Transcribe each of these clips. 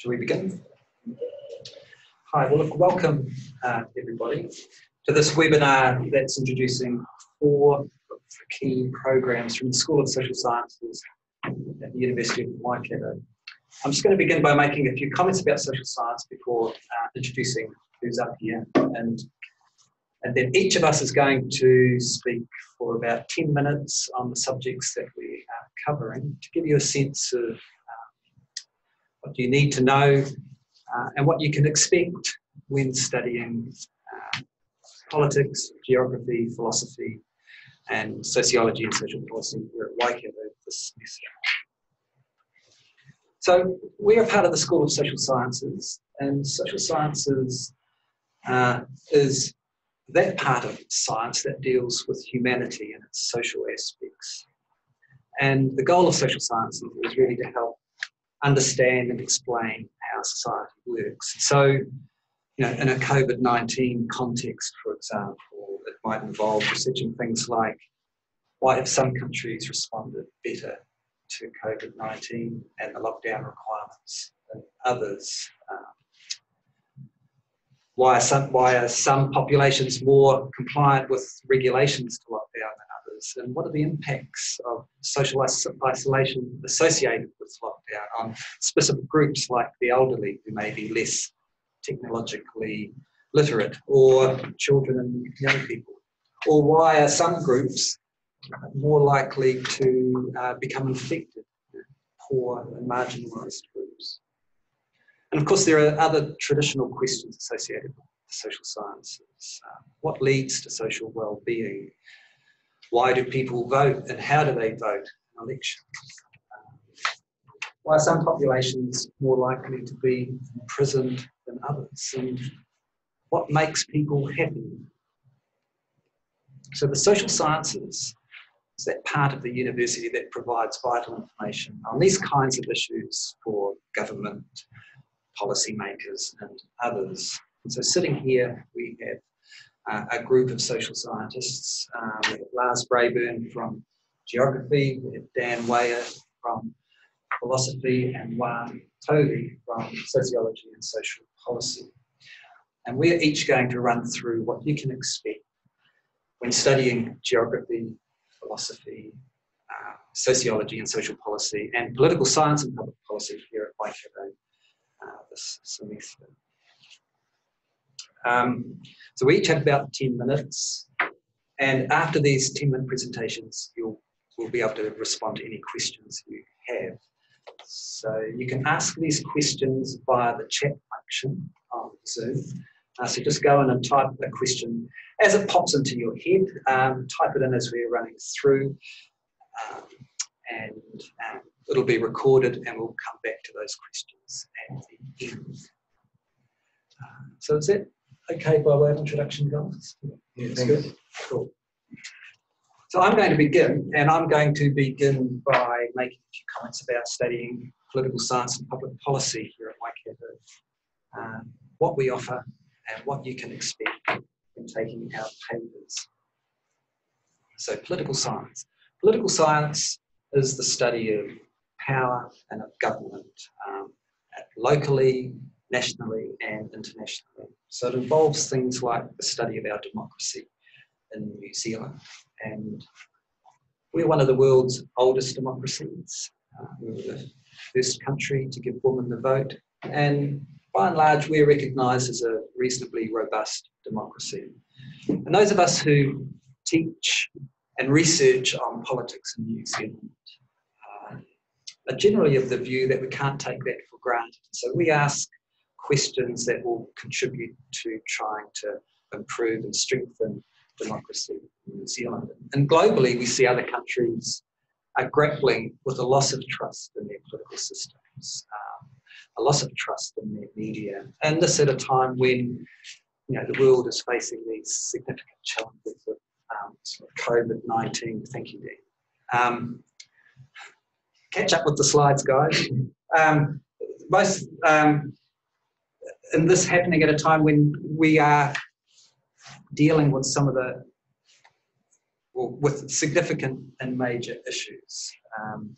Shall we begin? Hi, well, look, welcome uh, everybody to this webinar that's introducing four key programs from the School of Social Sciences at the University of Waikato. I'm just going to begin by making a few comments about social science before uh, introducing who's up here. And, and then each of us is going to speak for about 10 minutes on the subjects that we are covering to give you a sense of what you need to know, uh, and what you can expect when studying uh, politics, geography, philosophy, and sociology and social policy here at Waikato this semester. So we are part of the School of Social Sciences, and social sciences uh, is that part of science that deals with humanity and its social aspects. And the goal of social sciences is really to help understand and explain how society works. So, you know, in a COVID 19 context, for example, it might involve researching things like why have some countries responded better to COVID 19 and the lockdown requirements than others? Um, why, are some, why are some populations more compliant with regulations to lockdown and what are the impacts of social isolation associated with lockdown on specific groups like the elderly who may be less technologically literate or children and young people? Or why are some groups more likely to uh, become infected, poor and marginalised groups? And of course, there are other traditional questions associated with social sciences. Uh, what leads to social well-being? Why do people vote and how do they vote in elections? Why are some populations more likely to be imprisoned than others? And what makes people happy? So the social sciences is that part of the university that provides vital information on these kinds of issues for government, policymakers and others. And so sitting here, we have uh, a group of social scientists. Have Lars Brabyn from geography, Dan Weijers from philosophy, and Juan Tovey from sociology and social policy. And we're each going to run through what you can expect when studying geography, philosophy, uh, sociology and social policy, and political science and public policy here at Waikato uh, this semester. Um, so we each have about 10 minutes. And after these 10 minute presentations, you'll will be able to respond to any questions you have. So you can ask these questions via the chat function on Zoom. Uh, so just go in and type a question as it pops into your head. Um, type it in as we're running through, um, and um, it'll be recorded, and we'll come back to those questions at the end. Uh, so that's it okay by way of introduction, guys? Yeah, That's good. Cool. So I'm going to begin, and I'm going to begin by making a few comments about studying political science and public policy here at Waikato, um, what we offer and what you can expect in taking our papers. So political science. Political science is the study of power and of government um, locally, nationally and internationally. So it involves things like the study of our democracy in New Zealand. And we're one of the world's oldest democracies. Uh, we were the first country to give women the vote. And by and large, we're recognised as a reasonably robust democracy. And those of us who teach and research on politics in New Zealand uh, are generally of the view that we can't take that for granted. So we ask questions that will contribute to trying to improve and strengthen democracy in New Zealand. And globally, we see other countries are grappling with a loss of trust in their political systems, um, a loss of trust in their media, and this at a time when you know, the world is facing these significant challenges of um, sort of COVID 19. Thank you, Dean. Um, catch up with the slides, guys. Um, most um, and this happening at a time when we are dealing with some of the with significant and major issues. Um,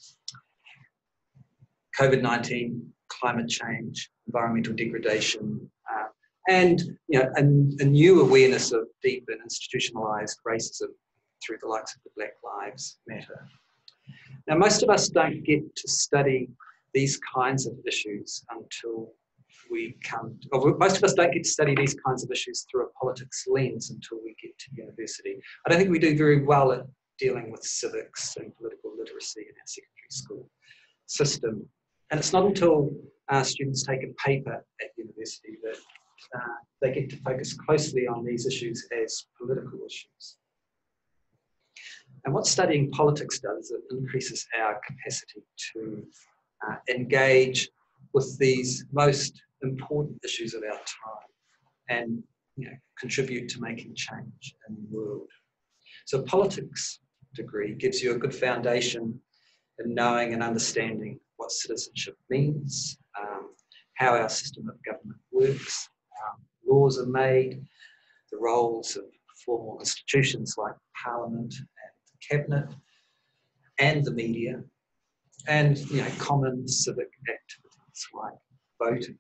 COVID 19, climate change, environmental degradation, uh, and you know, a, a, new awareness of deep and institutionalized racism through the likes of the Black Lives Matter. Now, most of us don't get to study these kinds of issues until we come, most of us don't get to study these kinds of issues through a politics lens until we get to university. I don't think we do very well at dealing with civics and political literacy in our secondary school system. And it's not until uh, students take a paper at university that uh, they get to focus closely on these issues as political issues. And what studying politics does, is it increases our capacity to uh, engage with these most important issues of our time and you know, contribute to making change in the world. So a politics degree gives you a good foundation in knowing and understanding what citizenship means, um, how our system of government works, how laws are made, the roles of formal institutions like Parliament and the Cabinet, and the media, and you know, common civic activities like voting.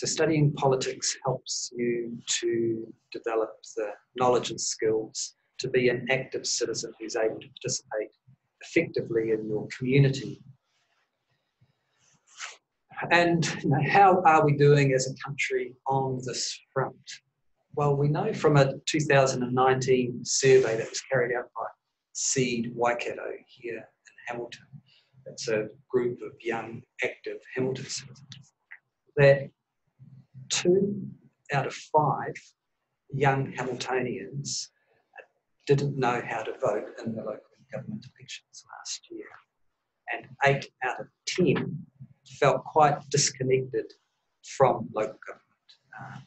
So studying politics helps you to develop the knowledge and skills to be an active citizen who's able to participate effectively in your community. And you know, how are we doing as a country on this front? Well, we know from a 2019 survey that was carried out by Seed Waikato here in Hamilton. It's a group of young, active Hamilton citizens. That two out of five young Hamiltonians didn't know how to vote in the local government elections last year. And eight out of 10 felt quite disconnected from local government. Uh,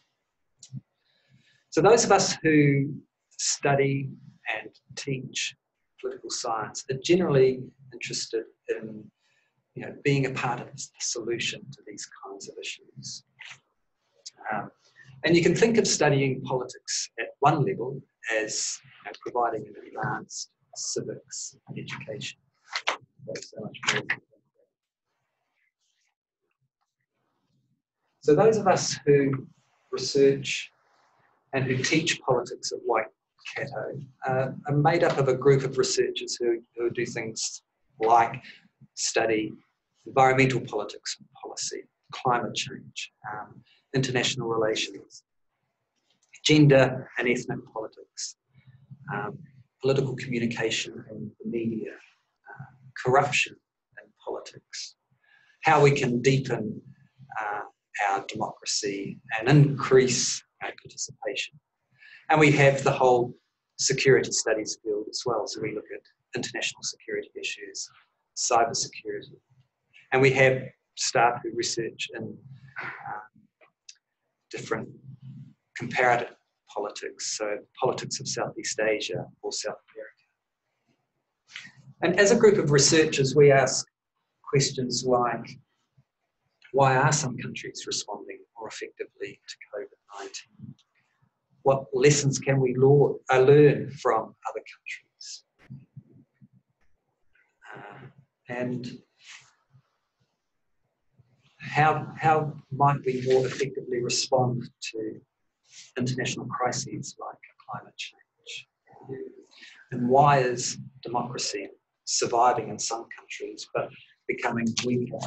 so those of us who study and teach political science are generally interested in you know, being a part of the solution to these kinds of issues. Um, and you can think of studying politics at one level as you know, providing an advanced civics education. So, those of us who research and who teach politics at White Cato uh, are made up of a group of researchers who, who do things like study environmental politics and policy, climate change, um, international relations, gender and ethnic politics, um, political communication and the media, uh, corruption and politics, how we can deepen uh, our democracy and increase our participation. And we have the whole security studies field as well. So we look at international security issues, cyber security. And we have staff who research in um, different comparative politics, so politics of Southeast Asia or South America. And as a group of researchers, we ask questions like, why are some countries responding more effectively to COVID-19? What lessons can we uh, learn from other countries? Uh, and how, how might we more effectively respond to international crises like climate change? And why is democracy surviving in some countries but becoming weaker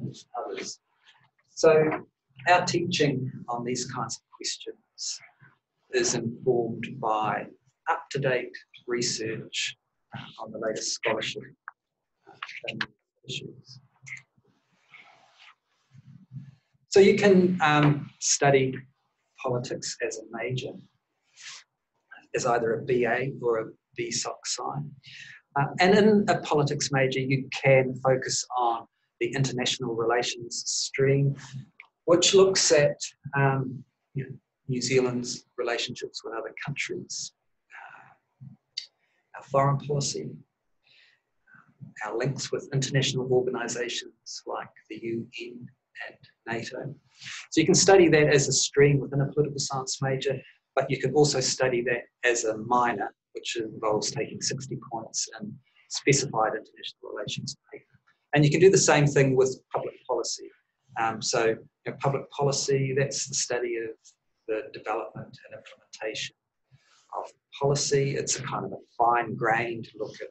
in others? So, our teaching on these kinds of questions is informed by up to date research on the latest scholarship and issues. So you can um, study politics as a major, as either a BA or a BSocSc. Uh, and in a politics major, you can focus on the international relations stream, which looks at um, you know, New Zealand's relationships with other countries, uh, our foreign policy, uh, our links with international organisations like the UN and NATO. So you can study that as a stream within a political science major, but you can also study that as a minor, which involves taking 60 points in specified international relations paper. And you can do the same thing with public policy. Um, so, you know, public policy, that's the study of the development and implementation of policy. It's a kind of a fine grained look at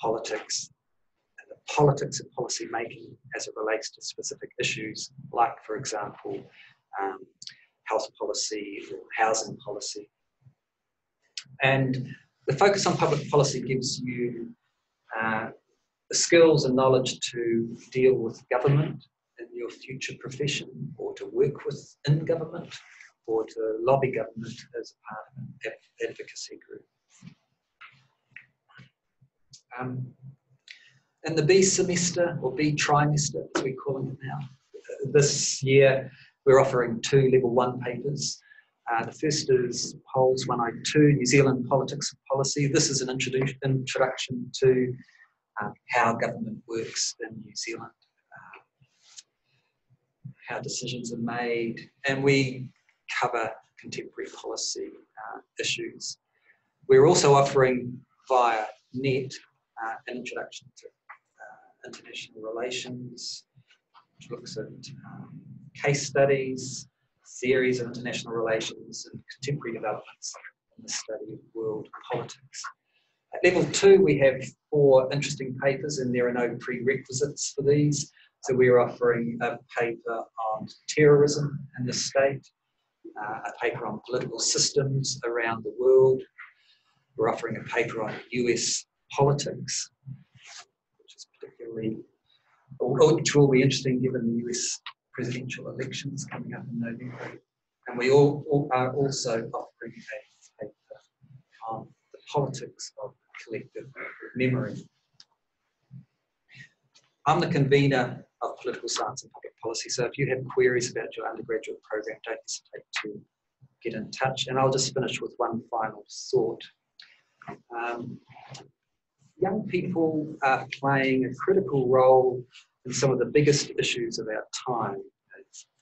politics politics and policy making as it relates to specific issues, like, for example, um, health policy or housing policy. And the focus on public policy gives you uh, the skills and knowledge to deal with government in your future profession or to work within government or to lobby government as a part of an advocacy group. Um, in the B semester or B trimester, as we're calling it now, this year we're offering two level one papers. Uh, the first is POLS 102, New Zealand Politics and Policy. This is an introduction to um, how government works in New Zealand, uh, how decisions are made, and we cover contemporary policy uh, issues. We're also offering via NET uh, an introduction to international relations, which looks at um, case studies, theories of international relations, and contemporary developments in the study of world politics. At level two, we have four interesting papers, and there are no prerequisites for these. So we're offering a paper on terrorism in the state, uh, a paper on political systems around the world. We're offering a paper on US politics, particularly, which will be interesting given the US presidential elections coming up in November. And we all, all are also offering a paper on the politics of collective memory. I'm the convener of political science and public policy, so if you have queries about your undergraduate program, don't hesitate to get in touch. And I'll just finish with one final thought. Um, young people are playing a critical role in some of the biggest issues of our time.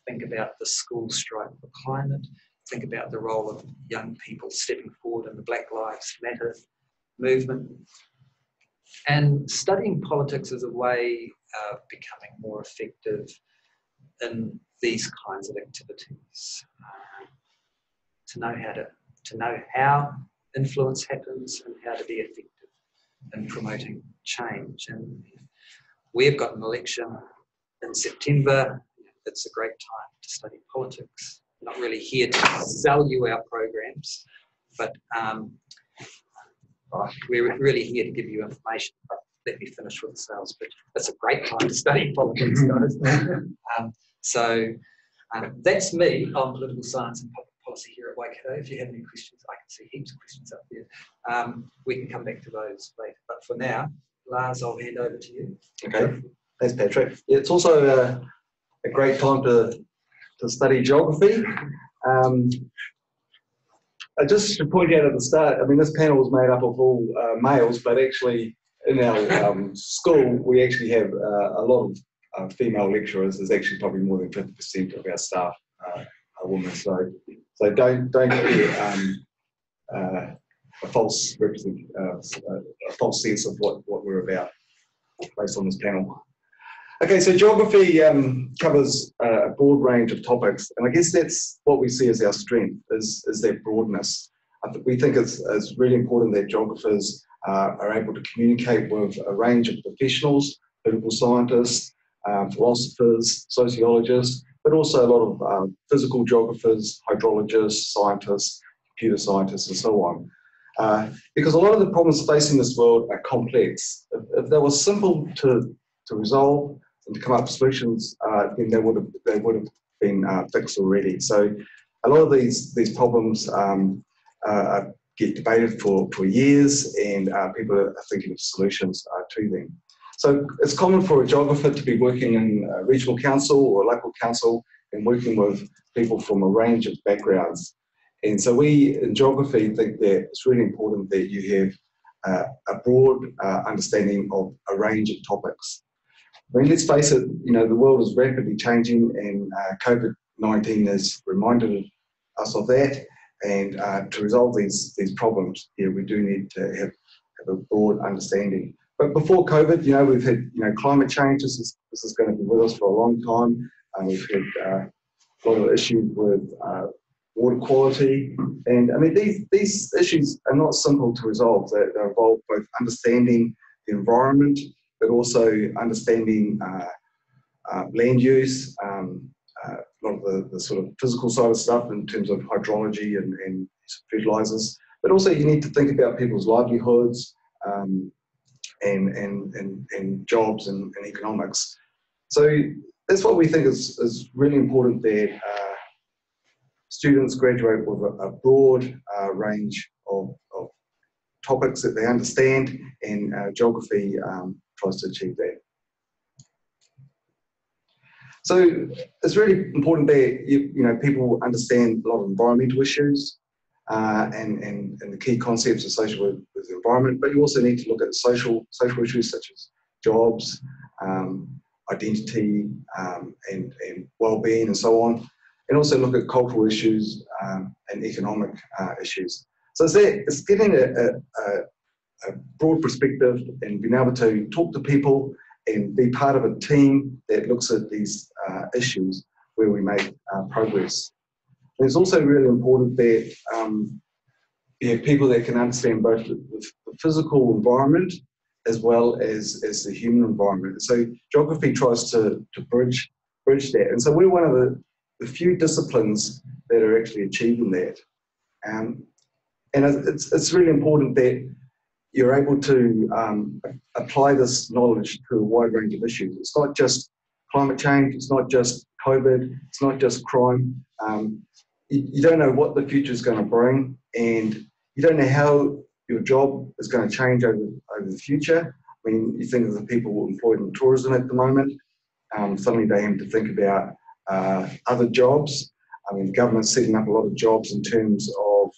Think about the school strike for climate, think about the role of young people stepping forward in the Black Lives Matter movement. And studying politics is a way of becoming more effective in these kinds of activities. Uh, to know how to, to know how influence happens and how to be effective in promoting change. And we've got an election in September. It's a great time to study politics. Not really here to sell you our programs, but um, we're really here to give you information. But let me finish with the sales pitch. It's a great time to study politics, guys. um, so um, that's me on political science and public policy here at Waikato. If you have any questions, I can see heaps of questions up there. Um, we can come back to those later. But for now, Lars, I'll hand over to you. Okay, thanks, Patrick. It's also a, a great time to, to study geography. Um, just to point out at the start, I mean, this panel was made up of all uh, males, but actually in our um, school, we actually have uh, a lot of uh, female lecturers. There's actually probably more than 50% of our staff uh, are women. So, so don't don't get um, uh, a false uh, a false sense of what, what we're about based on this panel. Okay, so geography um, covers a broad range of topics, and I guess that's what we see as our strength, is, is that broadness. Th we think it's, it's really important that geographers uh, are able to communicate with a range of professionals, political scientists, uh, philosophers, sociologists, but also a lot of uh, physical geographers, hydrologists, scientists, computer scientists, and so on. Uh, because a lot of the problems facing this world are complex. If, if they were simple to, to resolve and to come up with solutions, uh, then they would have they would have been uh, fixed already. So a lot of these these problems um, get debated for, for years and uh, people are thinking of solutions uh, to them. So it's common for a geographer to be working in a regional council or local council and working with people from a range of backgrounds. And so we in geography think that it's really important that you have uh, a broad uh, understanding of a range of topics. I mean, let's face it, you know, the world is rapidly changing and uh, COVID-19 has reminded us of that. And uh, to resolve these, these problems, yeah, we do need to have, have a broad understanding but before COVID, you know, we've had you know climate change. This is this is going to be with us for a long time. Uh, we've had uh, a lot of issues with uh, water quality, and I mean these these issues are not simple to resolve. They, they involve both understanding the environment, but also understanding uh, land use, um, uh, a lot of the, the, sort of physical side of stuff in terms of hydrology and, and fertilizers. But also you need to think about people's livelihoods um, and, and, and, and jobs and, and, economics. So that's what we think is, is really important that uh, students graduate with a, broad uh, range of, of, topics that they understand and uh, geography um, tries to achieve that. So it's really important that you, you know people understand a lot of environmental issues uh, and, and, and the key concepts associated with, with the environment, but you also need to look at social social issues such as jobs, um, identity, um, and, and well-being, and so on, and also look at cultural issues um, and economic uh, issues. So it's, that, it's getting a, a, a broad perspective and being able to talk to people and be part of a team that looks at these uh, issues where we make uh, progress. And it's also really important that um, you have people that can understand both the, the, physical environment as well as, as the human environment. So geography tries to, to bridge, bridge that. And so we're one of the, the few disciplines that are actually achieving that. Um, and it's, it's really important that you're able to um, apply this knowledge to a wide range of issues. It's not just climate change, it's not just COVID, it's not just crime. Um, you, don't know what the future is going to bring, and you don't know how your job is going to change over, over the future. I mean, you think of the people employed in tourism at the moment, um, suddenly they have to think about uh, other jobs. I mean, the government's setting up a lot of jobs in terms of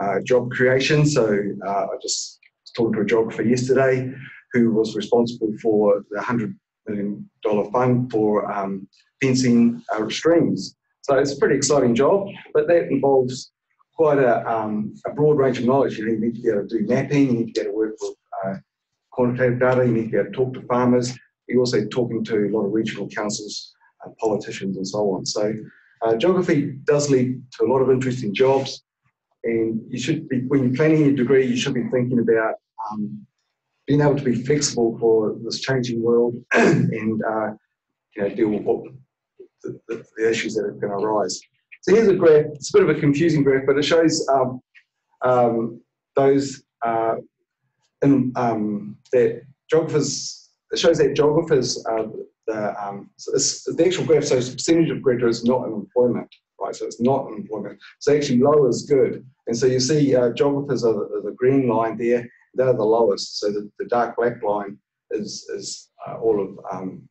uh, job creation. So uh, I just talking to a geographer yesterday who was responsible for the $100 million fund for um, fencing uh, streams. So it's a pretty exciting job, but that involves quite a, um, a, broad range of knowledge. You need to be able to do mapping, you need to be able to work with uh, quantitative data, you need to be able to talk to farmers. You're also talking to a lot of regional councils, uh, politicians, and so on. So uh, geography does lead to a lot of interesting jobs. And you should be, when you're planning your degree, you should be thinking about um, being able to be flexible for this changing world and uh, you know, deal with what the, the, issues that are going to arise. So here's a graph. It's a bit of a confusing graph, but it shows um, um, those uh, in, um, that geographers. It shows that geographers are the, um, so the actual graph shows percentage of graduates not in employment, right? So it's not employment. So actually low is good. And so you see uh, geographers are the, the, green line there, they're the lowest. So the, the dark black line is, is uh, all of um,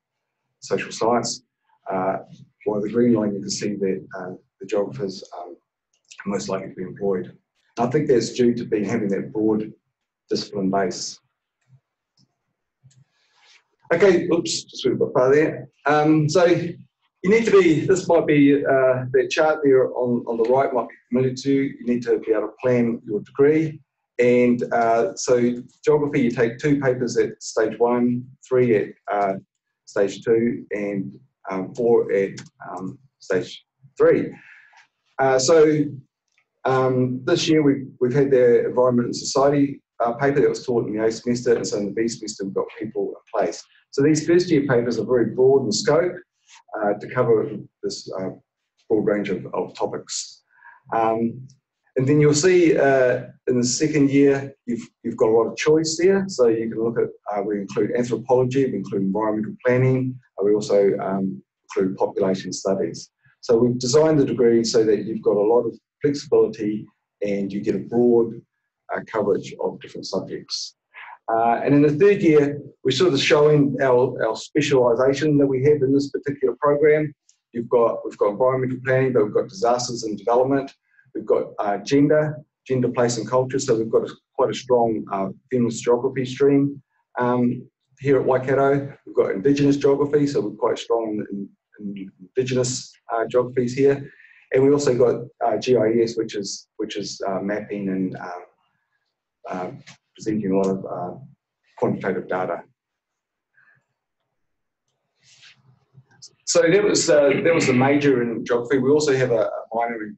social science. Uh, while the green line, you can see that uh, the geographers um, are most likely to be employed. I think that's due to being having that broad discipline base. Okay, oops, just went a bit far there. Um, so you need to be, this might be, uh, that chart there on, on the right might be familiar to you. You need to be able to plan your degree. And uh, so geography, you take two papers at stage one, three at uh, stage two, and um, four at um, stage three. Uh, so um, this year we've, we've had the Environment and Society uh, paper that was taught in the A semester, and so in the B semester we've got people in place. So these first year papers are very broad in scope uh, to cover this uh, broad range of, of topics. Um, and then you'll see uh, in the second year, you've, you've got a lot of choice there. So you can look at, uh, we include anthropology, we include environmental planning, we also um, include population studies. So we've designed the degree so that you've got a lot of flexibility and you get a broad uh, coverage of different subjects. Uh, and in the third year, we're sort of showing our, our specialisation that we have in this particular program. You've got, we've got environmental planning, but we've got disasters and development. We've got uh, gender, gender, place and culture. So we've got a, quite a strong uh, feminist geography stream um, here at Waikato. We've got Indigenous geography, so we're quite strong in, in Indigenous uh, geographies here. And we also got uh, GIS, which is which is uh, mapping and um, uh, presenting a lot of quantitative data. So that was uh, that was the major in geography. We also have a, a minor in,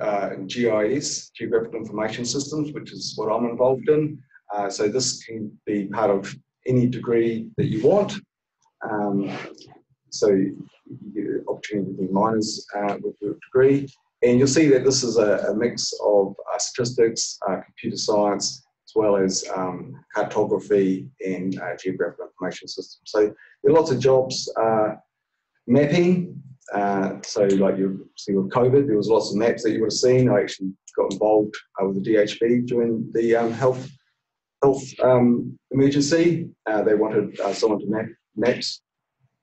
uh, GIS, Geographical Information Systems, which is what I'm involved in. Uh, so this can be part of any degree that you want. Um, so you get opportunity to be minors uh, with your degree. And you'll see that this is a, a mix of uh, statistics, uh, computer science, as well as um, cartography and uh, geographical information systems. So there are lots of jobs uh, mapping. Uh, so like you see with COVID, there was lots of maps that you would have seen. I actually got involved with the DHB during the um, health health um, emergency. Uh, they wanted uh, someone to map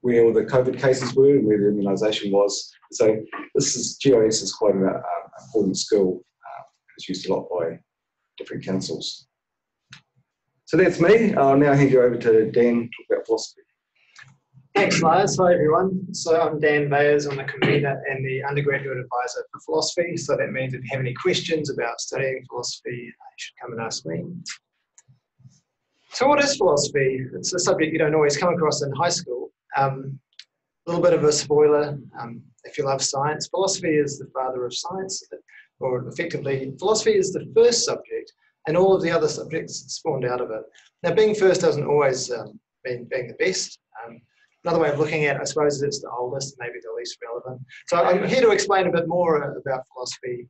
where all the COVID cases were and where the immunisation was. So this is GIS is quite an uh, important skill. Uh, it's used a lot by different councils. So that's me. I'll now hand you over to Dan to talk about philosophy. Thanks, Lars. Hi, everyone. So I'm Dan Weijers. I'm the convener and the undergraduate advisor for philosophy. So that means if you have any questions about studying philosophy, you should come and ask me. So what is philosophy? It's a subject you don't always come across in high school. Um, a little bit of a spoiler. Um, if you love science, philosophy is the father of science, or effectively, philosophy is the first subject, and all of the other subjects spawned out of it. Now, being first doesn't always um, mean being the best. Um, Another way of looking at it, I suppose, is it's the oldest, maybe the least relevant. So I'm here to explain a bit more about philosophy.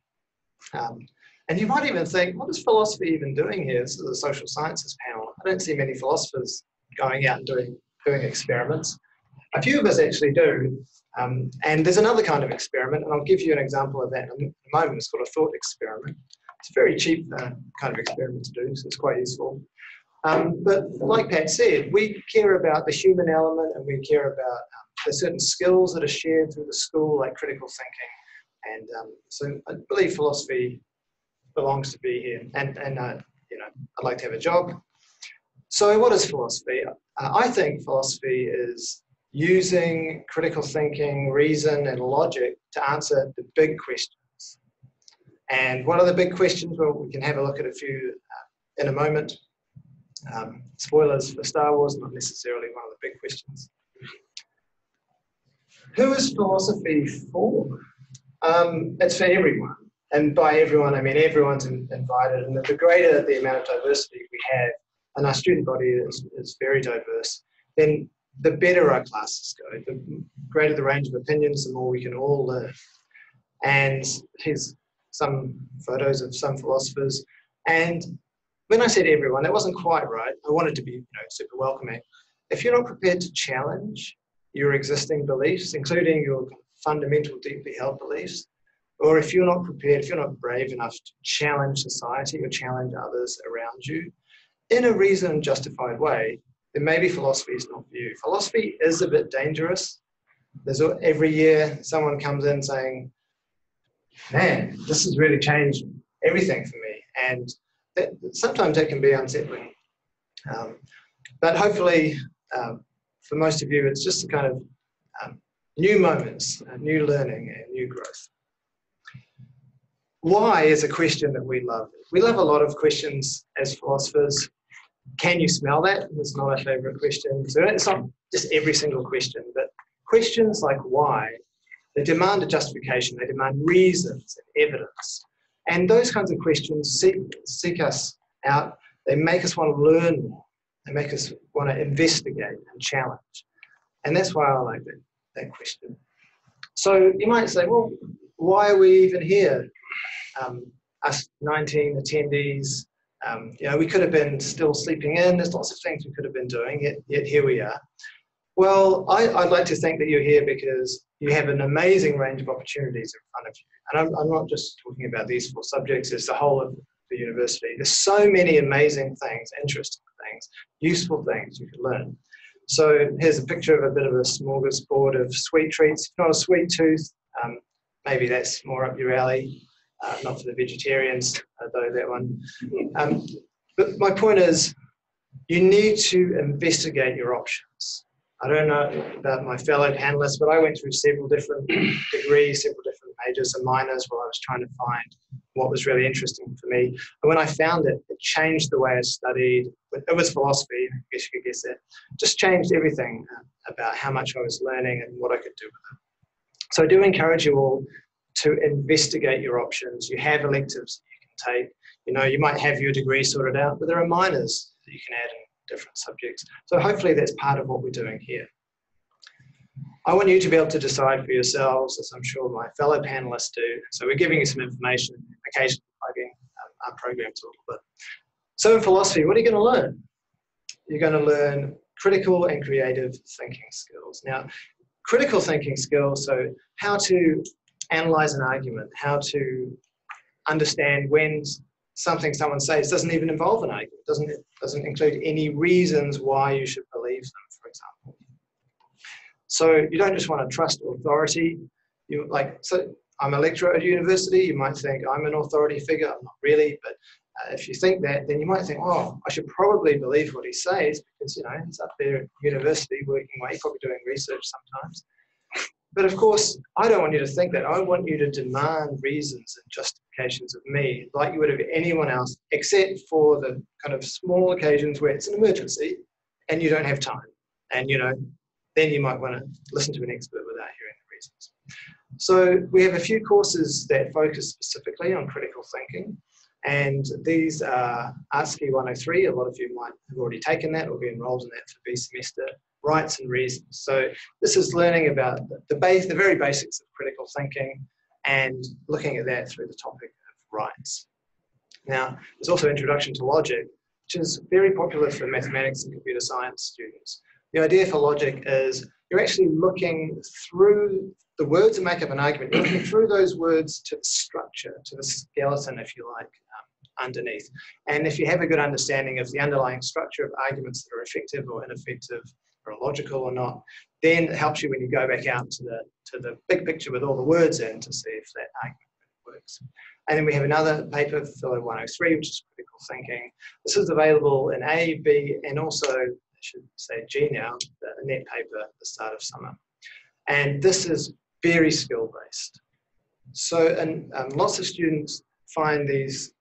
And you might even think, what is philosophy even doing here? This is a social sciences panel. I don't see many philosophers going out and doing, doing experiments. A few of us actually do. Um, and there's another kind of experiment, and I'll give you an example of that in a moment. It's called a thought experiment. It's a very cheap uh, kind of experiment to do, so it's quite useful. Um, but like Pat said, we care about the human element and we care about um, the certain skills that are shared through the school, like critical thinking. And um, so I believe philosophy belongs to be here. And, and uh, you know, I'd like to have a job. So what is philosophy? Uh, I think philosophy is using critical thinking, reason, and logic to answer the big questions. And what are the big questions? Well, we can have a look at a few uh, in a moment. Um, spoilers for Star Wars, not necessarily one of the big questions. Who is philosophy for? Um, it's for everyone. And by everyone, I mean everyone's invited. And the greater the amount of diversity we have, and our student body is, is very diverse, then the better our classes go. The greater the range of opinions, the more we can all learn. And here's some photos of some philosophers. And when I said everyone, that wasn't quite right. I wanted to be you know, super welcoming. If you're not prepared to challenge your existing beliefs, including your fundamental, deeply held beliefs, or if you're not prepared, if you're not brave enough to challenge society or challenge others around you in a reasoned and justified way, then maybe philosophy is not for you. Philosophy is a bit dangerous. There's every year someone comes in saying, "Man, this has really changed everything for me," and sometimes that can be unsettling. Um, but hopefully, um, for most of you, it's just a kind of um, new moments, uh, new learning, and new growth. Why is a question that we love. We love a lot of questions as philosophers. Can you smell that? It's not a favorite question. So it's not just every single question, but questions like why, they demand a justification, they demand reasons and evidence. And those kinds of questions seek, seek us out. They make us want to learn more. They make us want to investigate and challenge. And that's why I like that, that question. So you might say, well, why are we even here? Um, us 19 attendees, um, you know, we could have been still sleeping in. There's lots of things we could have been doing, yet, yet here we are. Well, I, would like to think that you're here because you have an amazing range of opportunities in front of you. And I'm, I'm not just talking about these four subjects, it's the whole of the university. There's so many amazing things, interesting things, useful things you can learn. So here's a picture of a bit of a smorgasbord of sweet treats. If not a sweet tooth, um, maybe that's more up your alley. Uh, not for the vegetarians, uh, though that one. Um, but my point is, you need to investigate your options. I don't know about my fellow panelists, but I went through several different degrees, several different majors and minors while I was trying to find what was really interesting for me. And when I found it, it changed the way I studied. It was philosophy, I guess you could guess that. Just changed everything about how much I was learning and what I could do with it. So I do encourage you all to investigate your options. You have electives that you can take. You know, you might have your degree sorted out, but there are minors that you can add in different subjects. So hopefully that's part of what we're doing here. I want you to be able to decide for yourselves, as I'm sure my fellow panelists do. So we're giving you some information, occasionally plugging um, our programs a little bit. So in philosophy, what are you going to learn? You're going to learn critical and creative thinking skills. Now, critical thinking skills, so how to analyze an argument, how to understand when something someone says doesn't even involve an argument, doesn't doesn't include any reasons why you should believe them, for example. So you don't just want to trust authority. You like so. I'm a lecturer at university. You might think I'm an authority figure. I'm not really, but uh, if you think that, then you might think, oh, I should probably believe what he says because you know he's up there at university working away, probably doing research sometimes. But of course, I don't want you to think that. I want you to demand reasons and justifications of me, like you would of anyone else, except for the kind of small occasions where it's an emergency and you don't have time. And you know, then you might want to listen to an expert without hearing the reasons. So we have a few courses that focus specifically on critical thinking. And these are ArtSci 103. A lot of you might have already taken that or be enrolled in that for B semester rights and reasons. So this is learning about the, base, the very basics of critical thinking and looking at that through the topic of rights. Now, there's also introduction to logic, which is very popular for mathematics and computer science students. The idea for logic is you're actually looking through the words that make up an argument, you're looking through those words to the structure, to the skeleton, if you like, um, underneath. And if you have a good understanding of the underlying structure of arguments that are effective or ineffective, logical or not, then it helps you when you go back out to the, to the big picture with all the words in to see if that argument works. And then we have another paper, Philo 103, which is critical thinking. This is available in A, B, and also, I should say G now, the net paper at the start of summer. And this is very skill-based. So, and um, lots of students find these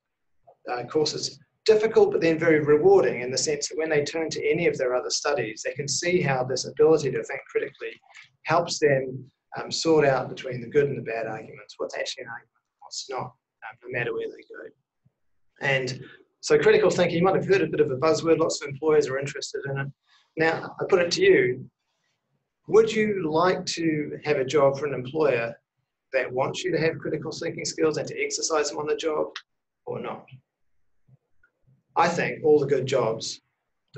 uh, courses difficult but then very rewarding in the sense that when they turn to any of their other studies, they can see how this ability to think critically helps them um, sort out between the good and the bad arguments, what's actually an argument, what's not, um, no matter where they go. And so critical thinking, you might have heard a bit of a buzzword, lots of employers are interested in it. Now, I put it to you, would you like to have a job for an employer that wants you to have critical thinking skills and to exercise them on the job or not? I think all the good jobs,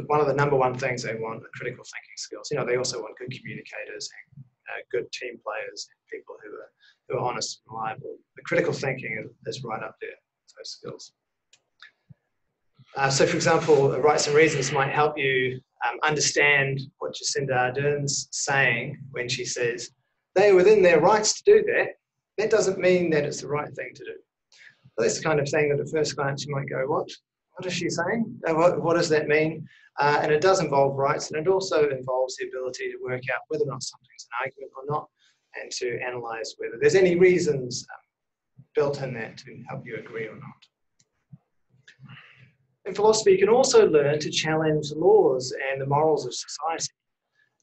one of the number one things they want are critical thinking skills. You know, they also want good communicators and uh, good team players and people who are, who are honest and reliable. The critical thinking is, is right up there, those skills. Uh, so, for example, rights and reasons might help you um, understand what Jacinda Ardern's saying when she says they are within their rights to do that. That doesn't mean that it's the right thing to do. That's the kind of thing that at first glance you might go, what? What is she saying? Uh, what, what does that mean? Uh, and it does involve rights, and it also involves the ability to work out whether or not something's an argument or not, and to analyze whether there's any reasons um, built in that to help you agree or not. In philosophy, you can also learn to challenge laws and the morals of society.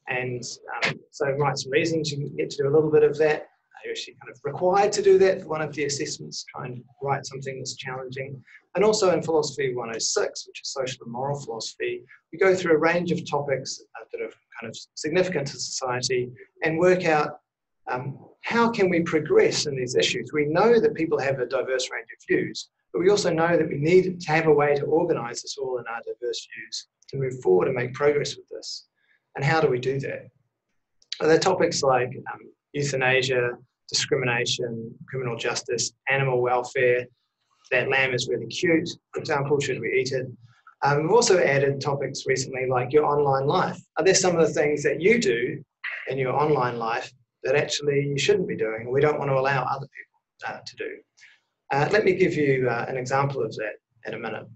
And um, so, rights and reasons, you get to do a little bit of that. You're actually kind of required to do that for one of the assessments, try and write something that's challenging. And also in Philosophy 106, which is social and moral philosophy, we go through a range of topics uh, that are kind of significant to society and work out um, how can we progress in these issues. We know that people have a diverse range of views, but we also know that we need to have a way to organize this all in our diverse views to move forward and make progress with this. And how do we do that? Are there topics like um, euthanasia, discrimination, criminal justice, animal welfare, that lamb is really cute, for example, should we eat it? Um, we've also added topics recently like your online life. Are there some of the things that you do in your online life that actually you shouldn't be doing? We don't want to allow other people uh, to do. Uh, let me give you uh, an example of that in a minute.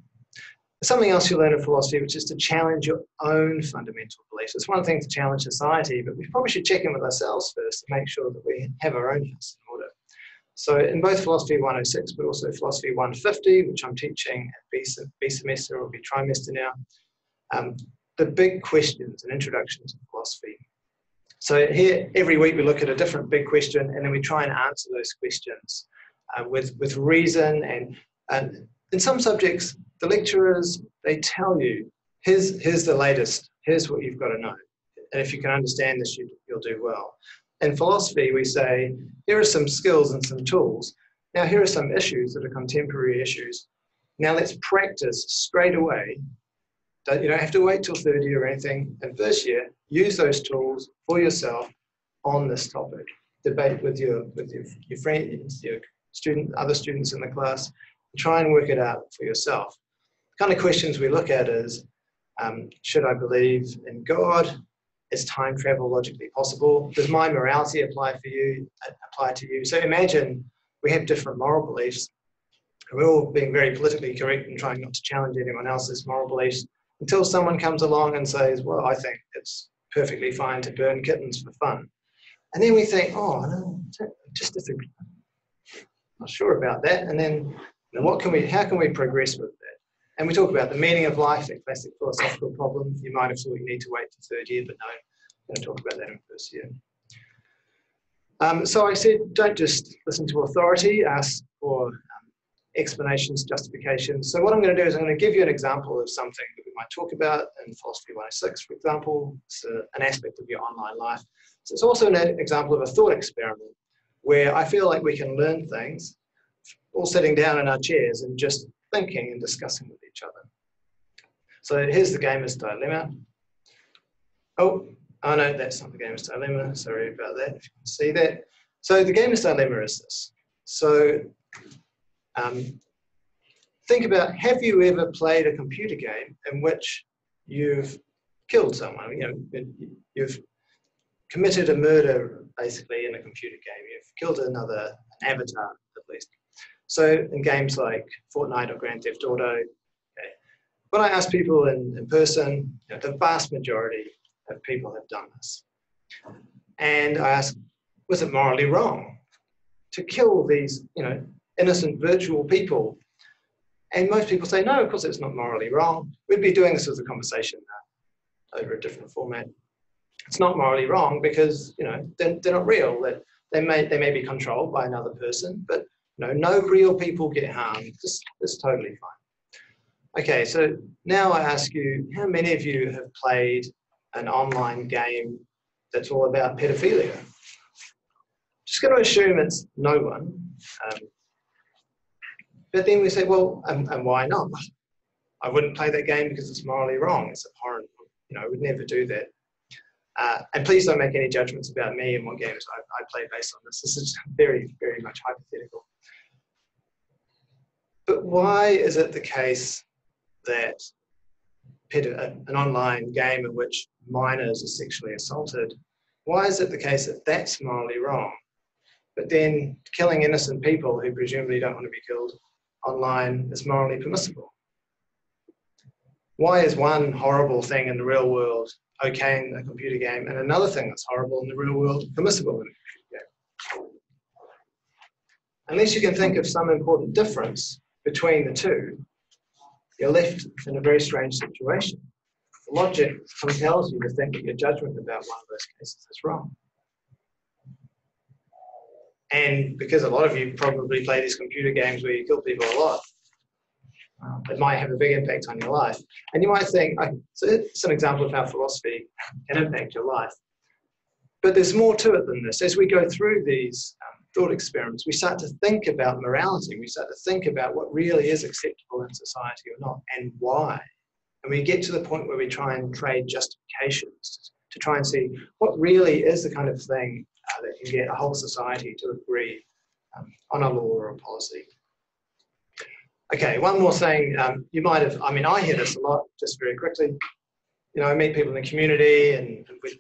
Something else you learn in philosophy, which is to challenge your own fundamental beliefs. It's one thing to challenge society, but we probably should check in with ourselves first to make sure that we have our own house in order. So in both Philosophy 106, but also Philosophy 150, which I'm teaching at B, B semester or B trimester now, um, the big questions, and introduction to philosophy. So here, every week we look at a different big question and then we try and answer those questions uh, with, with reason and, and in some subjects, the lecturers, they tell you, here's, here's the latest, here's what you've got to know. And if you can understand this, you, you'll do well. In philosophy, we say, here are some skills and some tools. Now, here are some issues that are contemporary issues. Now, let's practice straight away. You don't have to wait till third year or anything. And first year, use those tools for yourself on this topic. Debate with your, with your, your friends, your student, other students in the class. Try and work it out for yourself. The kind of questions we look at is, um, should I believe in God? Is time travel logically possible? Does my morality apply for you? Apply to you? So imagine we have different moral beliefs. We're all being very politically correct and trying not to challenge anyone else's moral beliefs until someone comes along and says, "Well, I think it's perfectly fine to burn kittens for fun," and then we think, "Oh, no, just disagree. Not sure about that," and then and what can we, how can we progress with that? And we talk about the meaning of life, a classic philosophical problem. You might have thought you need to wait for third year, but no, I'm going to talk about that in first year. Um, so I said, don't just listen to authority, ask for um, explanations, justifications. So what I'm going to do is I'm going to give you an example of something that we might talk about in Philosophy 106, for example. It's a, an aspect of your online life. So it's also an example of a thought experiment where I feel like we can learn things all sitting down in our chairs and just thinking and discussing with each other. So here's the gamer's dilemma. Oh, oh no, that's not the gamer's dilemma. Sorry about that, if you can see that. So the gamer's dilemma is this. So um, think about, have you ever played a computer game in which you've killed someone? You know, you've committed a murder basically in a computer game. You've killed another, an avatar at least. So in games like Fortnite or Grand Theft Auto, okay, when I ask people in, in person, you know, the vast majority of people have done this. And I ask, was it morally wrong to kill these, you know, innocent virtual people? And most people say, no, of course it's not morally wrong. We'd be doing this as a conversation over a different format. It's not morally wrong because, you know, they're, they're not real. That they may, they may be controlled by another person, but no, no real people get harmed. Is totally fine. Okay, so now I ask you, how many of you have played an online game that's all about pedophilia? Just going to assume it's no one. Um, but then we say, well, and, and why not? I wouldn't play that game because it's morally wrong. It's abhorrent. You know, I would never do that. Uh, and please don't make any judgments about me and what games I, I play based on this. This is very, very much hypothetical. But why is it the case that an online game in which minors are sexually assaulted, why is it the case that that's morally wrong? But then killing innocent people who presumably don't want to be killed online is morally permissible? Why is one horrible thing in the real world okay in a computer game and another thing that's horrible in the real world permissible in a computer game? Unless you can think of some important difference between the two, you're left in a very strange situation. Logic compels you to think that your judgment about one of those cases is wrong. And because a lot of you probably play these computer games where you kill people a lot, it might have a big impact on your life. And you might think, so it's an example of how philosophy can impact your life. But there's more to it than this. As we go through these um, thought experiments, we start to think about morality. We start to think about what really is acceptable in society or not and why. And we get to the point where we try and trade justifications to try and see what really is the kind of thing uh, that can get a whole society to agree um, on a law or a policy. Okay, one more thing. Um, you might have, I mean, I hear this a lot, just very quickly. You know, I meet people in the community and, and we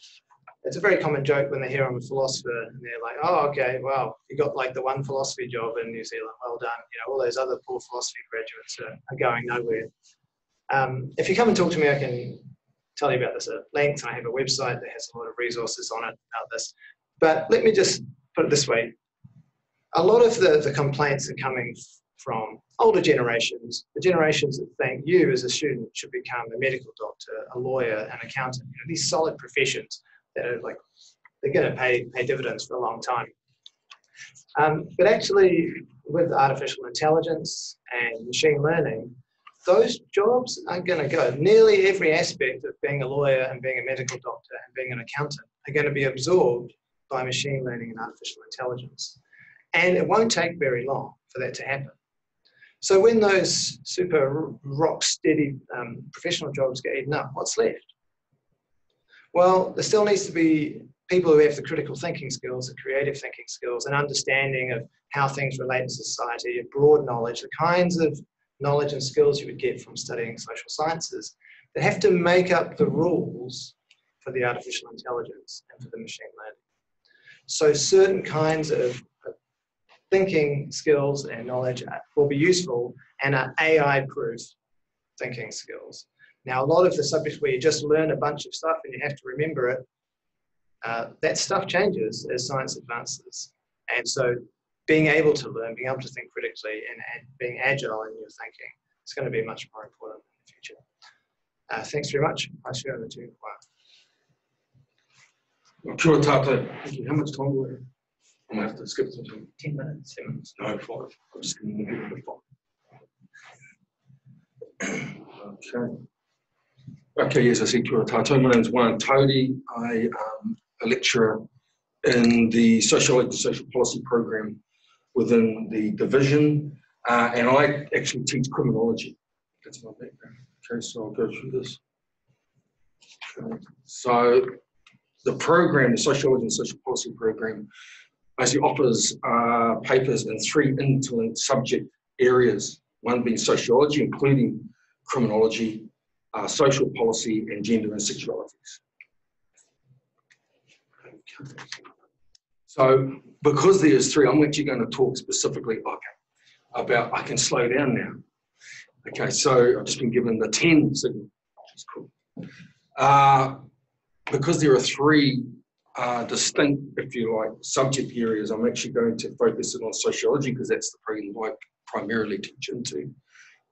it's a very common joke when they hear I'm a philosopher and they're like, oh, okay, well, you got like the one philosophy job in New Zealand. Well done. You know, all those other poor philosophy graduates are, are going nowhere. Um, if you come and talk to me, I can tell you about this at length. I have a website that has a lot of resources on it about this. But let me just put it this way. A lot of the, the complaints are coming from older generations, the generations that think you as a student should become a medical doctor, a lawyer, an accountant, you know, these solid professions that are like, they're going to pay, pay dividends for a long time. Um, but actually, with artificial intelligence and machine learning, those jobs are going to go. Nearly every aspect of being a lawyer and being a medical doctor and being an accountant are going to be absorbed by machine learning and artificial intelligence. And it won't take very long for that to happen. So when those super rock steady um, professional jobs get eaten up, what's left? Well, there still needs to be people who have the critical thinking skills, the creative thinking skills, and understanding of how things relate in society, a broad knowledge, the kinds of knowledge and skills you would get from studying social sciences that have to make up the rules for the artificial intelligence and for the machine learning. So certain kinds of thinking skills and knowledge will be useful and are AI-proof thinking skills. Now, a lot of the subjects where you just learn a bunch of stuff and you have to remember it, uh, that stuff changes as science advances. And so being able to learn, being able to think critically and, being agile in your thinking is going to be much more important in the future. Uh, thanks very much. I should over to Wow. Kia ora Thank you. How much time do we have? I'm to have to skip time. 10 minutes. 10 minutes. No, five. I'm just to give it a five. okay. Okay, yes, I see kia ora tātou. My name is Juan Tauri. I am um, a lecturer in the Sociology and Social Policy program within the division, uh, and I actually teach criminology. That's my background. Okay, so I'll go through this. Okay. So the program, the Sociology and Social Policy program, basically offers uh, papers in three interlinked subject areas, one being sociology, including criminology, uh, social policy, and gender and sexualities. So because there's three, I'm actually going to talk specifically okay, about, I can slow down now. Okay, so I've just been given the 10 signal, which is cool. Uh, because there are three uh, distinct, if you like, subject areas. I'm actually going to focus it on sociology because that's the program I primarily teach into.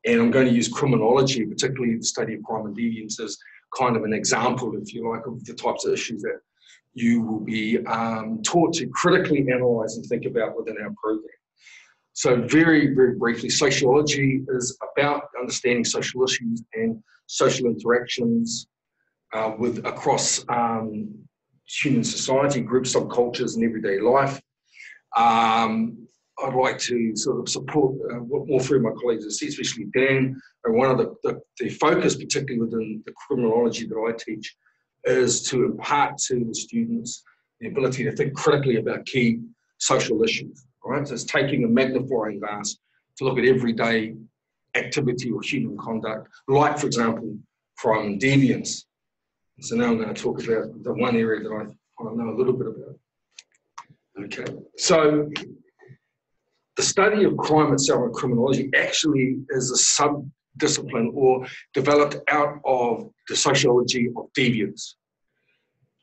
And I'm going to use criminology, particularly the study of crime and deviance, as kind of an example, if you like, of the types of issues that you will be um, taught to critically analyze and think about within our program. So, very, very briefly, sociology is about understanding social issues and social interactions uh, with across um, human society, group subcultures, and everyday life. Um, I'd like to sort of support uh, what more through my colleagues, especially Dan, and one of the, the, the, focus, particularly within the criminology that I teach, is to impart to the students the ability to think critically about key social issues. Right, so it's taking a magnifying glass to look at everyday activity or human conduct, like, for example, crime and deviance. So now I'm going to talk about the one area that I, I know a little bit about. Okay, so the study of crime itself and criminology actually is a sub-discipline or developed out of the sociology of deviance.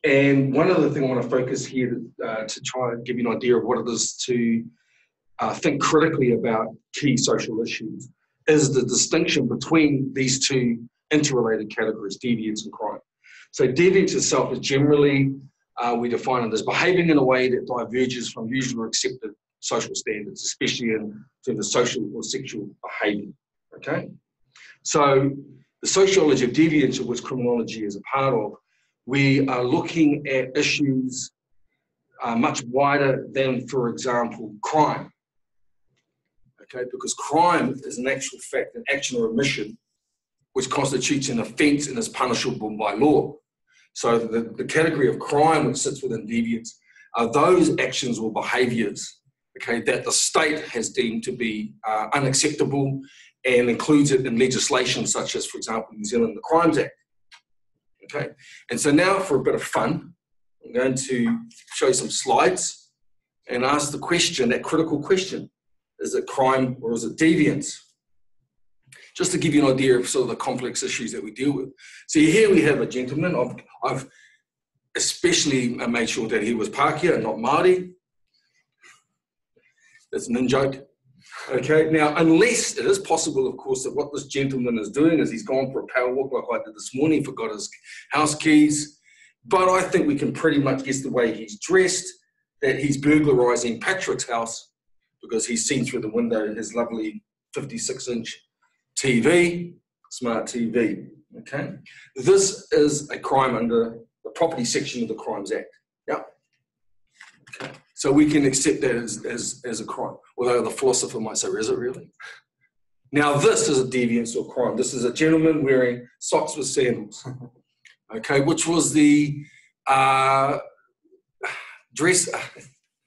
And one other thing I want to focus here uh, to try and give you an idea of what it is to uh, think critically about key social issues is the distinction between these two interrelated categories, deviance and crime. So deviance itself is generally, uh, we define it as behaving in a way that diverges from usually accepted social standards, especially in terms of social or sexual behavior. Okay? So the sociology of deviance, of which criminology is a part of, we are looking at issues uh, much wider than, for example, crime. Okay, because crime is an actual fact, an action or omission which constitutes an offence and is punishable by law. So the, the category of crime which sits within deviance are those actions or behaviours, okay, that the state has deemed to be uh, unacceptable and includes it in legislation such as, for example, New Zealand the Crimes Act. Okay, and so now for a bit of fun, I'm going to show you some slides and ask the question, that critical question: Is it crime or is it deviance? Just to give you an idea of sort of the complex issues that we deal with. So here we have a gentleman. I've, I've especially uh, made sure that he was Pākehā, and not Māori. That's an in-joke. Okay, now, unless it is possible, of course, that what this gentleman is doing is he's gone for a power walk like I did this morning, forgot his house keys. But I think we can pretty much guess the way he's dressed that he's burglarizing Patrick's house because he's seen through the window his lovely 56 inch TV, smart TV. Okay, this is a crime under the property section of the Crimes Act. Yeah. Okay. So we can accept that as, as, as a crime, although the philosopher might say, is it really? Now, this is a deviance or crime. This is a gentleman wearing socks with sandals, okay, which was the uh, dress,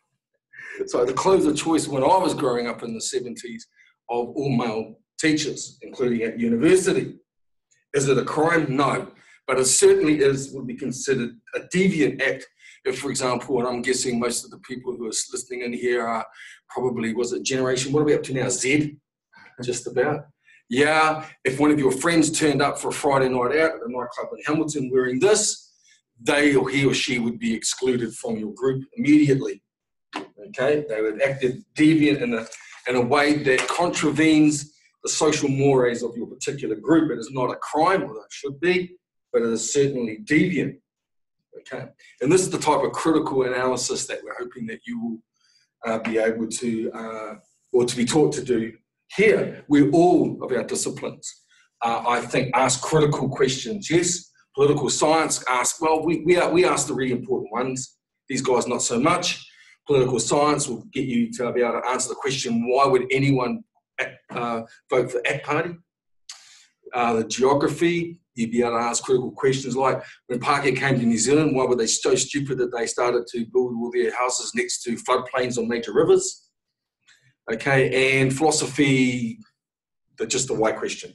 sorry, the clothes of choice when I was growing up in the 70s of all male teachers, including at university. Is it a crime? No. But it certainly is, would be considered a deviant act if, for example, and I'm guessing most of the people who are listening in here are probably, was it generation, what are we up to now? Z? Just about. Yeah, if one of your friends turned up for a Friday night out at a nightclub in Hamilton wearing this, they or he or she would be excluded from your group immediately. Okay, they would act deviant in a, in a way that contravenes the social mores of your particular group. It is not a crime, although it should be, but it is certainly deviant. Okay, and this is the type of critical analysis that we're hoping that you will uh, be able to, uh, or to be taught to do here. we're all of our disciplines, uh, I think, ask critical questions. Yes, political science asks, well, we, we, are, we ask the really important ones. These guys, not so much. Political science will get you to be able to answer the question, why would anyone uh, vote for that party? Uh, the geography, you'd be able to ask critical questions like when Pākehā came to New Zealand, why were they so stupid that they started to build all their houses next to floodplains on major rivers? Okay, and philosophy, the, just the why question.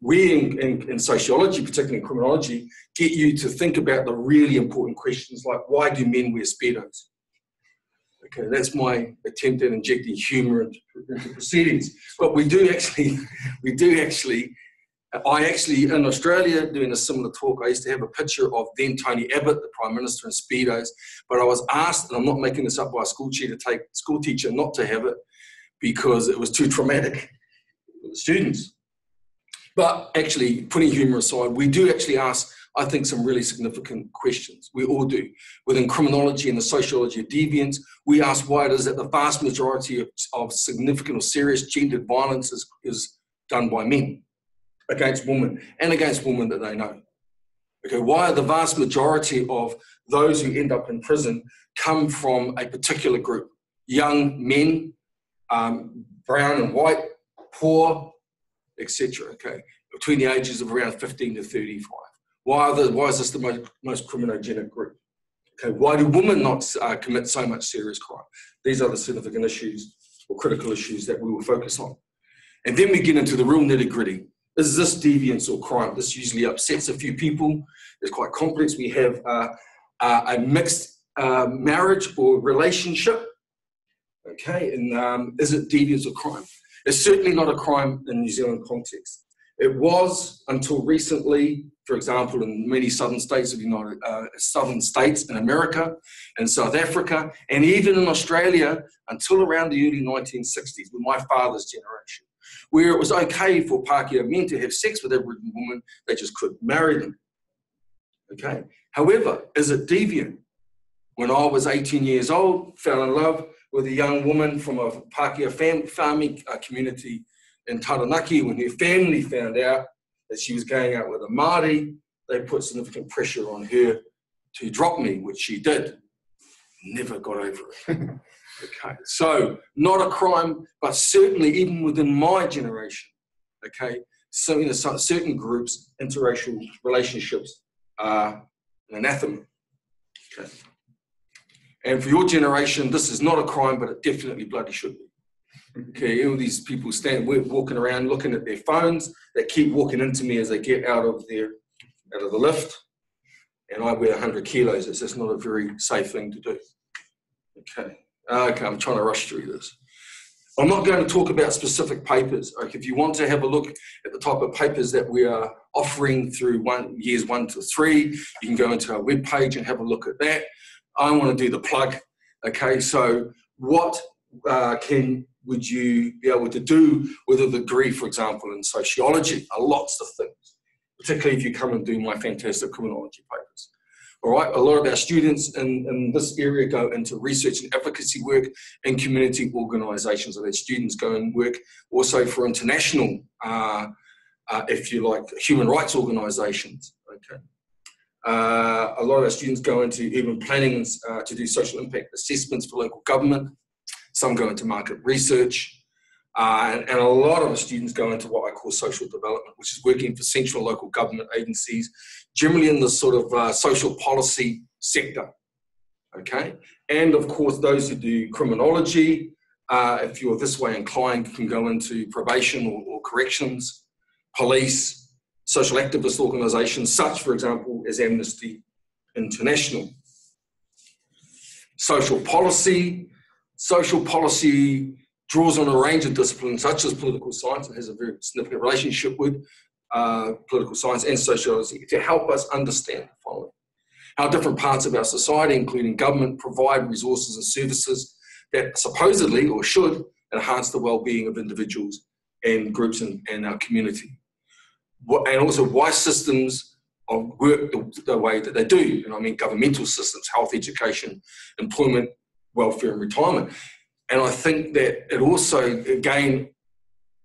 We in, in, in, sociology, particularly in criminology, get you to think about the really important questions like why do men wear speedos? Okay, that's my attempt at injecting humour into, proceedings. But we do actually, we do actually I actually, in Australia, doing a similar talk, I used to have a picture of then Tony Abbott, the Prime Minister in Speedos, but I was asked, and I'm not making this up by a school teacher, to take, school teacher not to have it because it was too traumatic for the students. But actually, putting humour aside, we do actually ask, I think, some really significant questions. We all do. Within criminology and the sociology of deviance, we ask why it is that the vast majority of, of significant or serious gendered violence is, is done by men against women and against women that they know. Okay, why are the vast majority of those who end up in prison come from a particular group? Young men, um, brown and white, poor, etc. Okay, between the ages of around 15 to 35. Why, are the, why is this the most, most criminogenic group? Okay, why do women not uh, commit so much serious crime? These are the significant issues or critical issues that we will focus on. And then we get into the real nitty gritty is this deviance or crime? This usually upsets a few people. It's quite complex. We have uh, uh, a mixed uh, marriage or relationship. Okay, and um, is it deviance or crime? It's certainly not a crime in New Zealand context. It was until recently, for example, in many southern states of United uh, southern states in America and South Africa, and even in Australia until around the early 1960s, with my father's generation where it was okay for Pākehā men to have sex with Aboriginal women, they just couldn't marry them. Okay. However, is it deviant? When I was 18 years old, fell in love with a young woman from a Pākehā farming uh, community in Taranaki. When her family found out that she was going out with a Māori, they put significant pressure on her to drop me, which she did. Never got over it. Okay, so not a crime, but certainly even within my generation, okay, so in certain groups, interracial relationships are an anathema. Okay. And for your generation, this is not a crime, but it definitely bloody should be. Okay, all these people stand walking around looking at their phones. They keep walking into me as they get out of their out of the lift, and I weigh 100 kilos. It's just not a very safe thing to do. Okay. Okay, I'm trying to rush through this. I'm not going to talk about specific papers. If you want to have a look at the type of papers that we are offering through one years one to three, you can go into our webpage and have a look at that. I want to do the plug. Okay, so what uh, can would you be able to do with a degree, for example, in sociology? Uh, lots of things, particularly if you come and do my fantastic criminology papers. All right, a lot of our students in, in this area go into research and advocacy work in community organisations. So their students go and work also for international, uh, uh, if you like, human rights organisations. Okay. Uh, a lot of our students go into urban planning uh, to do social impact assessments for local government. Some go into market research. Uh, and, and, a lot of the students go into what I call social development, which is working for central local government agencies, generally in the sort of uh, social policy sector. Okay, and of course, those who do criminology, uh, if you're this way inclined, can go into probation or, or corrections, police, social activist organisations, such, for example, as Amnesty International. Social policy, social policy draws on a range of disciplines such as political science and has a very significant relationship with uh, political science and sociology to help us understand the following. How different parts of our society, including government, provide resources and services that supposedly or should enhance the well-being of individuals and groups in, in our community. And also why systems work the, the way that they do. And I mean governmental systems, health, education, employment, welfare and retirement. And I think that it also, again,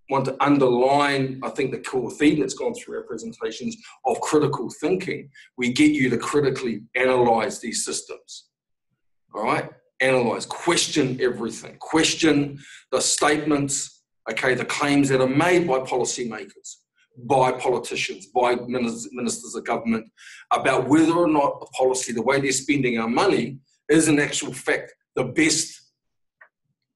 want to underline, I think, the core theme that's gone through our presentations of critical thinking. We get you to critically analyze these systems. All right? Analyze, question everything, question the statements, okay, the claims that are made by policymakers, by politicians, by ministers of government about whether or not the policy, the way they're spending our money, is in actual fact the best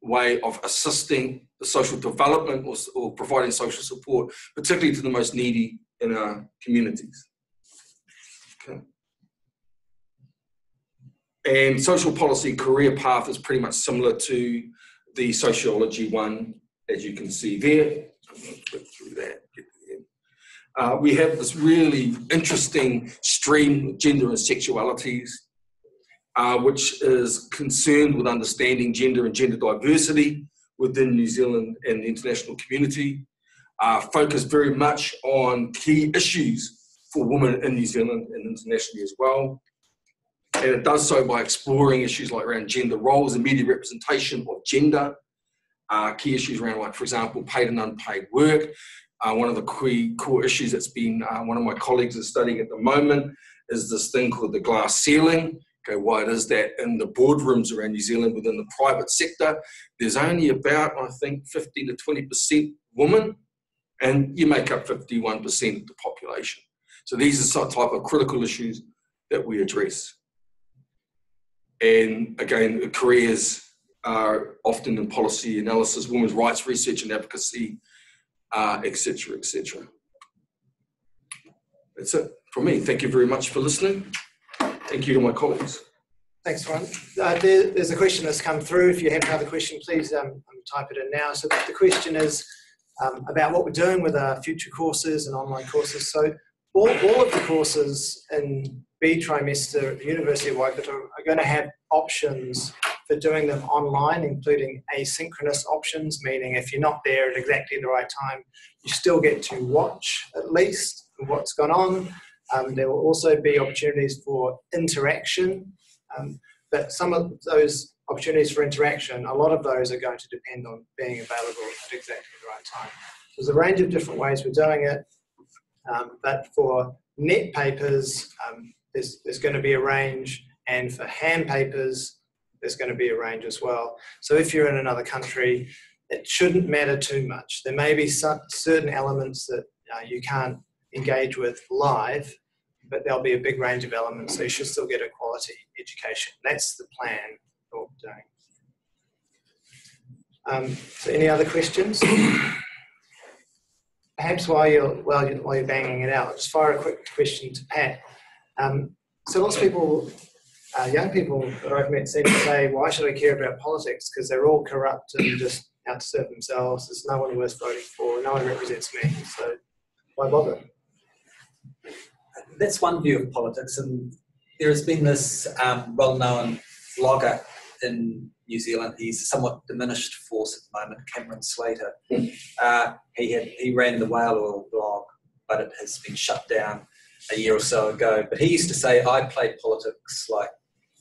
way of assisting the social development or, or providing social support, particularly to the most needy in our communities. Okay. And social policy career path is pretty much similar to the sociology one, as you can see there. I'm going to through that. Uh, we have this really interesting stream of gender and sexualities uh, which is concerned with understanding gender and gender diversity within New Zealand and the international community, uh, focused very much on key issues for women in New Zealand and internationally as well. And it does so by exploring issues like around gender roles and media representation of gender, uh, key issues around, like, for example, paid and unpaid work. Uh, one of the key core issues that's been uh, one of my colleagues is studying at the moment is this thing called the glass ceiling, Okay, why it is that in the boardrooms around New Zealand within the private sector, there's only about, I think, 50 to 20% women, and you make up 51% of the population. So these are some type of critical issues that we address. And again, careers are often in policy analysis, women's rights research and advocacy, etc., uh, etc. Et That's it from me. Thank you very much for listening. Thank you to my colleagues. Thanks, Ron. Uh, there, there's a question that's come through. If you have another question, please um, type it in now. So the question is um, about what we're doing with our future courses and online courses. So all, all of the courses in B trimester at the University of Waikato are going to have options for doing them online, including asynchronous options, meaning if you're not there at exactly the right time, you still get to watch at least what's gone on. Um, there will also be opportunities for interaction, um, but some of those opportunities for interaction, a lot of those are going to depend on being available at exactly the right time. There's a range of different ways we're doing it, um, but for net papers, um, there's, there's going to be a range, and for HAM papers, there's going to be a range as well. So if you're in another country, it shouldn't matter too much. There may be some, certain elements that uh, you can't engage with live, but there'll be a big range of elements, so you should still get a quality education. That's the plan for doing. Um, so, any other questions? Perhaps while you're while you're, while you're banging it out, just fire a quick question to Pat. Um, so, lots of people, uh, young people that I've met, seem to say, "Why should I care about politics? Because they're all corrupt and just out to serve themselves. There's no one worth voting for. No one represents me. So why bother? That's one view of politics, and there has been this um, well-known blogger in New Zealand. He's a somewhat diminished force at the moment, Cameron Slater. Uh, he had he ran the whale oil blog, but it has been shut down a year or so ago. But he used to say, "I play politics like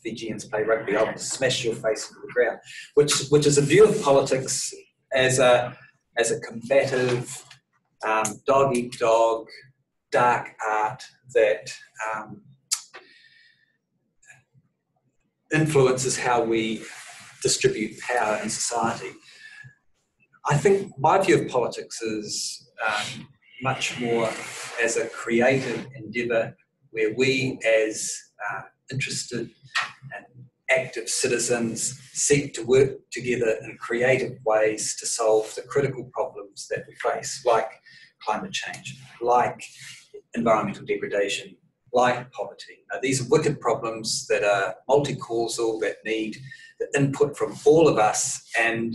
Fijians play rugby. I'll smash your face into the ground," which which is a view of politics as a as a combative, um, dog eat dog, dark art that um, influences how we distribute power in society. I think my view of politics is um, much more as a creative endeavour where we, as uh, interested and active citizens, seek to work together in creative ways to solve the critical problems that we face, like climate change, like environmental degradation, like poverty. Now, these are wicked problems that are multi causal, that need the input from all of us. And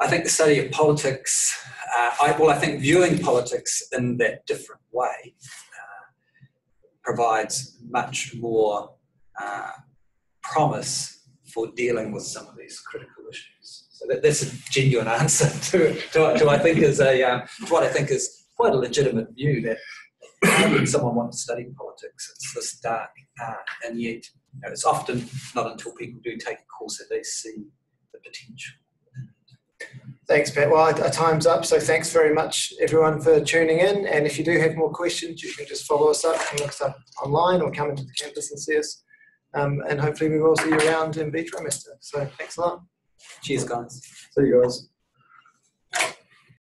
I think the study of politics, uh, I, well, I think viewing politics in that different way uh, provides much more uh, promise for dealing with some of these critical issues. So that, that's a genuine answer to, to, to I think is a um, what I think is quite a legitimate view that why someone wants to study politics? It's this dark art, and yet you know, it's often not until people do take a course that they see the potential. Thanks, Pat. Well, our time's up, so thanks very much, everyone, for tuning in. And if you do have more questions, you can just follow us up and look us up online or come into the campus and see us. Um, and hopefully, we will see you around in B trimester. So, thanks a lot. Cheers, guys. See you guys.